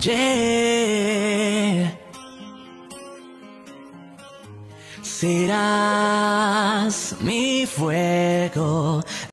Yeah. Serás mi fuego